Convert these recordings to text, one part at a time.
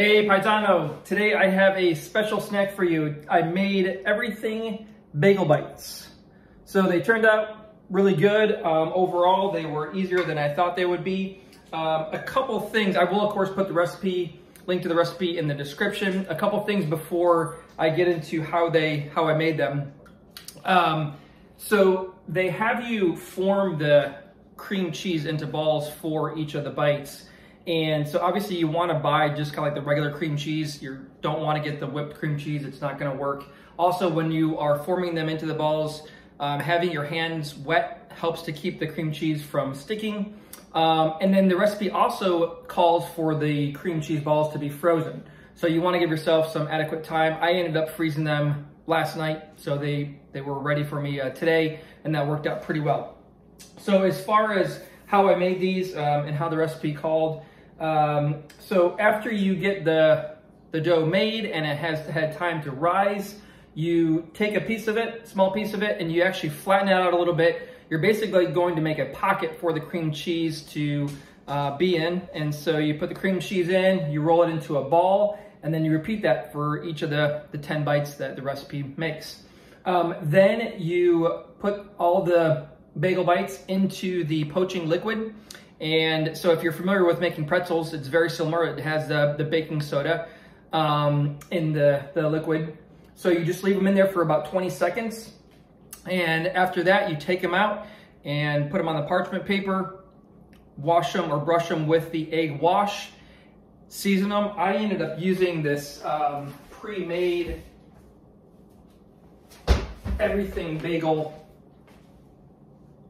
Hey Paisano, today I have a special snack for you. I made everything bagel bites. So they turned out really good. Um, overall, they were easier than I thought they would be. Um, a couple things, I will of course put the recipe, link to the recipe in the description. A couple things before I get into how they, how I made them. Um, so they have you form the cream cheese into balls for each of the bites. And so obviously you want to buy just kind of like the regular cream cheese. You don't want to get the whipped cream cheese. It's not going to work. Also, when you are forming them into the balls, um, having your hands wet helps to keep the cream cheese from sticking. Um, and then the recipe also calls for the cream cheese balls to be frozen. So you want to give yourself some adequate time. I ended up freezing them last night, so they, they were ready for me uh, today, and that worked out pretty well. So as far as how I made these um, and how the recipe called, um, so after you get the, the dough made and it has had time to rise, you take a piece of it, small piece of it, and you actually flatten it out a little bit. You're basically going to make a pocket for the cream cheese to uh, be in. And so you put the cream cheese in, you roll it into a ball, and then you repeat that for each of the, the 10 bites that the recipe makes. Um, then you put all the bagel bites into the poaching liquid. And so if you're familiar with making pretzels, it's very similar. It has the, the baking soda um, in the, the liquid. So you just leave them in there for about 20 seconds. And after that, you take them out and put them on the parchment paper, wash them or brush them with the egg wash, season them. I ended up using this um, pre-made everything bagel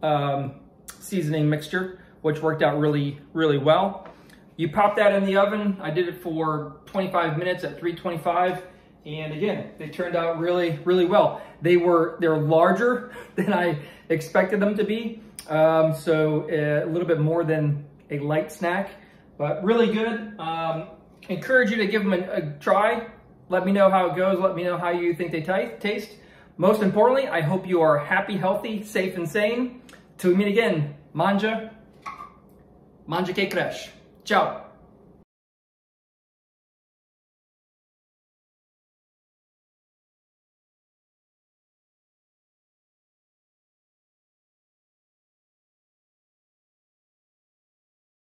um, seasoning mixture, which worked out really, really well. You pop that in the oven. I did it for 25 minutes at 325. And again, they turned out really, really well. They were, they're larger than I expected them to be. Um, so uh, a little bit more than a light snack, but really good. Um, encourage you to give them a, a, try. Let me know how it goes. Let me know how you think they taste. Most importantly, I hope you are happy, healthy, safe, and sane. Till we meet again, manja, Mande K-Crash. Tchau!